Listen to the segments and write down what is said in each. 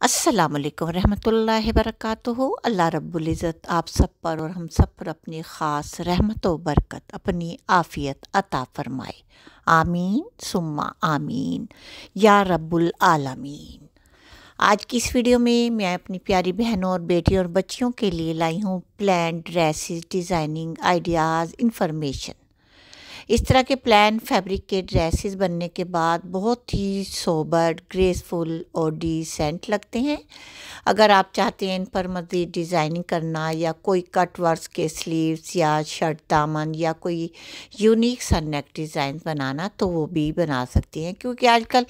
असलकम रहमतुल्लाहि वरकatuhu अल्लाह रब्बुल इज़्ज़त आप सब पर और हम सब पर अपनी ख़ास रहमत व बरकत, अपनी आफ़ियत अता फ़रमाए। आमीन, सुम्मा आमीन, या रब्बुल आलमीन। आज की इस वीडियो में मैं अपनी प्यारी बहनों और बेटियों और बच्चियों के लिए लाई हूँ plain dresses designing ideas information इस तरह के प्लान फैब्रिक के ड्रेसेस बनने के बाद बहुत ही सोबर, ग्रेसफुल और डिसेंट लगते हैं। अगर आप चाहते हैं इन पर मज़ीद डिज़ाइनिंग करना या कोई कट वर्स के स्लीव्स या शर्ट दामन या कोई यूनिक सा नेक डिज़ाइन बनाना तो वो भी बना सकती हैं। क्योंकि आजकल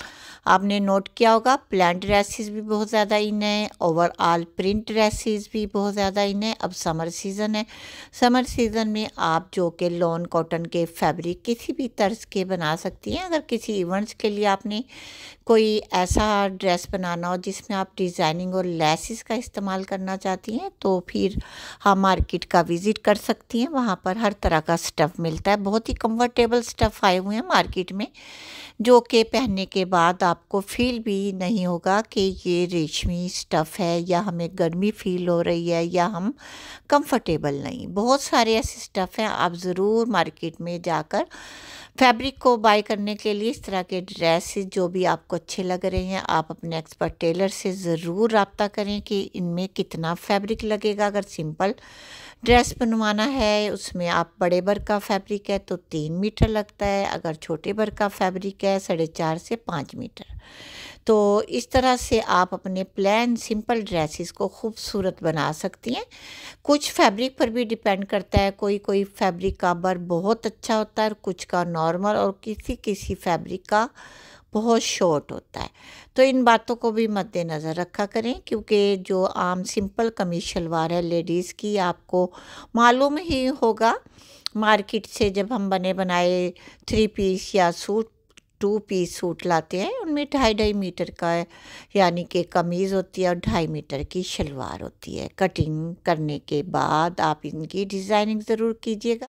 आपने नोट किया होगा, प्लान ड्रेसेस भी बहुत ज़्यादा इन है, ओवरऑल प्रिंट ड्रेसेस भी बहुत ज़्यादा इन है। अब समर सीज़न है। समर सीज़न में आप जो कि लॉन कॉटन के फैब्रिक फैब्रिक किसी भी तर्ज के बना सकती हैं। अगर किसी इवेंट्स के लिए आपने कोई ऐसा ड्रेस बनाना हो जिसमें आप डिज़ाइनिंग और लेसिस का इस्तेमाल करना चाहती हैं तो फिर हम मार्केट का विज़िट कर सकती हैं। वहाँ पर हर तरह का स्टफ़ मिलता है। बहुत ही कम्फर्टेबल स्टफ़ आए हुए हैं मार्केट में। जो कि पहनने के बाद आपको फील भी नहीं होगा कि ये रेशमी स्टफ़ है या हमें गर्मी फील हो रही है या हम कंफर्टेबल नहीं। बहुत सारे ऐसे स्टफ़ हैं, आप ज़रूर मार्केट में जाकर फैब्रिक को बाय करने के लिए इस तरह के ड्रेसेस जो भी आपको अच्छे लग रहे हैं, आप अपने एक्सपर्ट टेलर से ज़रूर रबता करें कि इनमें कितना फैब्रिक लगेगा। अगर सिंपल ड्रेस बनवाना है, उसमें आप बड़े बर का फैब्रिक है तो तीन मीटर लगता है, अगर छोटे बर का फैब्रिक है साढ़े चार से पाँच मीटर। तो इस तरह से आप अपने प्लान सिंपल ड्रेसेस को खूबसूरत बना सकती हैं। कुछ फैब्रिक पर भी डिपेंड करता है, कोई कोई फैब्रिक का बर बहुत अच्छा होता है और कुछ का नॉर्मल और किसी किसी फैब्रिक का बहुत शॉर्ट होता है। तो इन बातों को भी मद्देनज़र रखा करें, क्योंकि जो आम सिंपल कमीज, शलवार है, लेडीज़ की आपको मालूम ही होगा, मार्केट से जब हम बने बनाए थ्री पीस या सूट टू पीस सूट लाते हैं, उनमें ढाई ढाई मीटर का यानी कि कमीज़ होती है और ढाई मीटर की शलवार होती है। कटिंग करने के बाद आप इनकी डिज़ाइनिंग ज़रूर कीजिएगा।